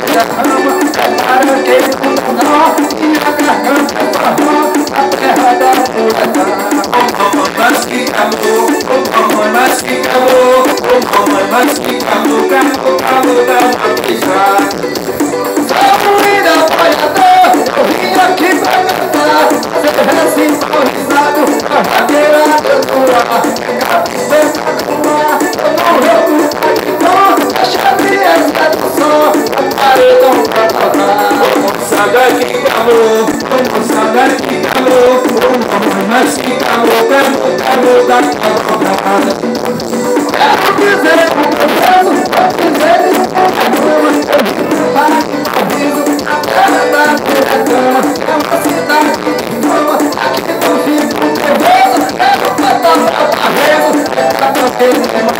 da cama, para dele com nó, e que garganta parou, a terra que mulata. Oh, mamãe, mas que amor, oh, mamãe, mas que amor, oh, mamãe, mas que amor, o calor da matriz. Só ruína, palhador, eu vim aqui pra a cadeira da Moçada que calor, ô moçada que calor, mamãe, mas que calor, calor, calor da vaquejada. Quero dizer o meu Deus, quero dizer o meu Deus, eu vim para a terra da furacão É uma cidade de fama Aqui não fico nervoso Quero cantar meu carrego É pra manter Ô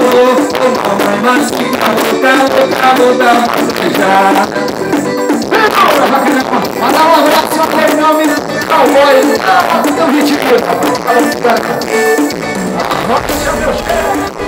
calor, oh mamãe, mastiga a boca, boca, boca, mastigar. Mandar um abraço pra ele, meu menino Cowboy. Tem um ritmo, tá bom? Fala, cara. Nossa, meu Deus.